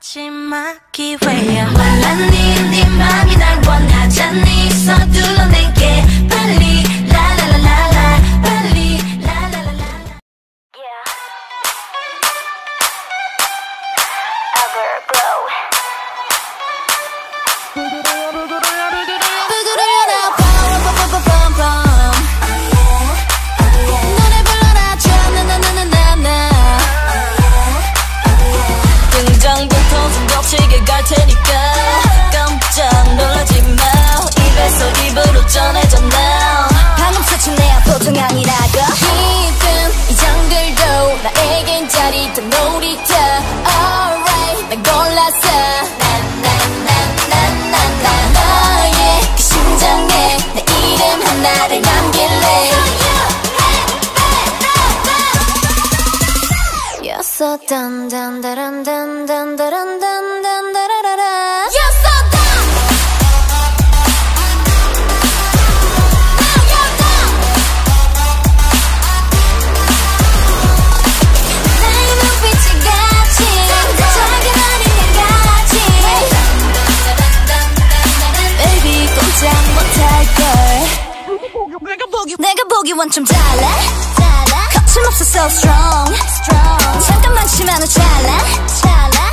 마지막 기회야? 말랐니 네 맘이 날 원하잖니. 서둘러 내게 so dum dum da dum dum dum da dum dum dum da da da da You're so dumb Now you're dumb 나의 눈빛이 같이 작은 어린애 같이 Baby 꼼짝 못할걸 내가 보기 원좀 달라 거침없어 so strong. 잠깐만 치면 찰나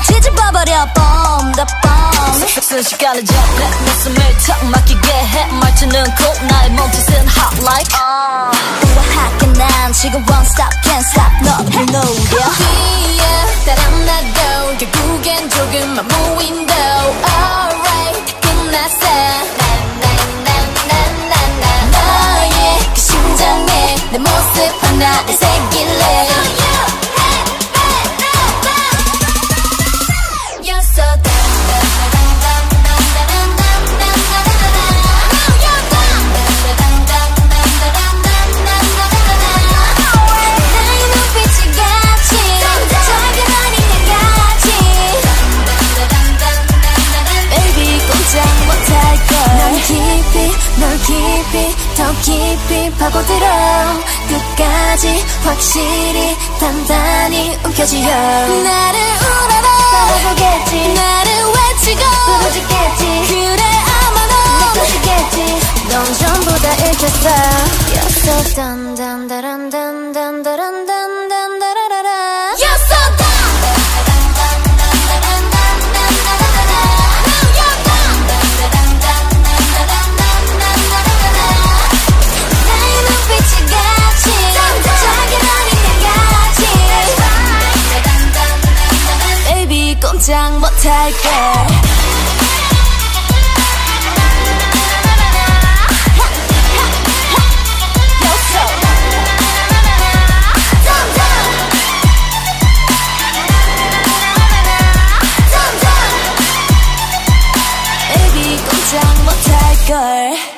뒤집어버려 bomb the bomb 순식간에 잡해 내 숨을 턱 막히게 해. 말투는 cool 나의 몸짓은 hot like. 우 깊이 더 깊이 파고들어. 끝까지 확실히 단단히 움켜쥐어 나를 우러러 보겠지. 나를 외치고 부러지겠지. 그래 아마 넌 터지겠지. 넌 전부 다 읽혔어. You're so dumb 긴장 못할게. 걸.